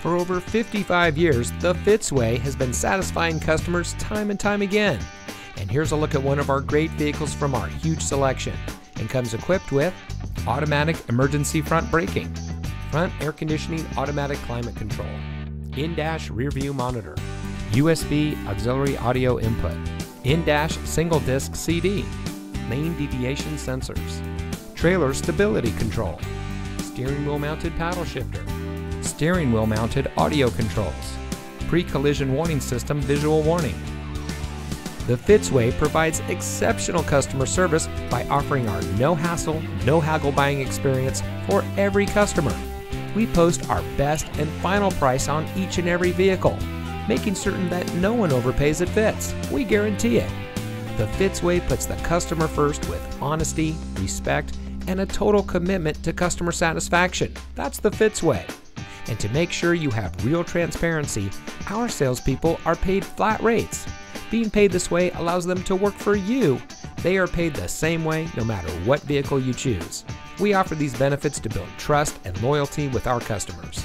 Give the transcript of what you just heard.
For over 55 years, the Fitzway has been satisfying customers time and time again. And here's a look at one of our great vehicles from our huge selection and comes equipped with automatic emergency front braking, front air conditioning automatic climate control, in-dash rear view monitor, USB auxiliary audio input, in-dash single disc CD, lane deviation sensors, trailer stability control, steering wheel mounted paddle shifter, steering wheel mounted audio controls, pre-collision warning system visual warning. The Fitzway provides exceptional customer service by offering our no hassle, no haggle buying experience for every customer. We post our best and final price on each and every vehicle, making certain that no one overpays at Fitz. We guarantee it. The Fitzway puts the customer first with honesty, respect, and a total commitment to customer satisfaction. That's the Fitzway. And to make sure you have real transparency, our salespeople are paid flat rates. Being paid this way allows them to work for you. They are paid the same way no matter what vehicle you choose. We offer these benefits to build trust and loyalty with our customers.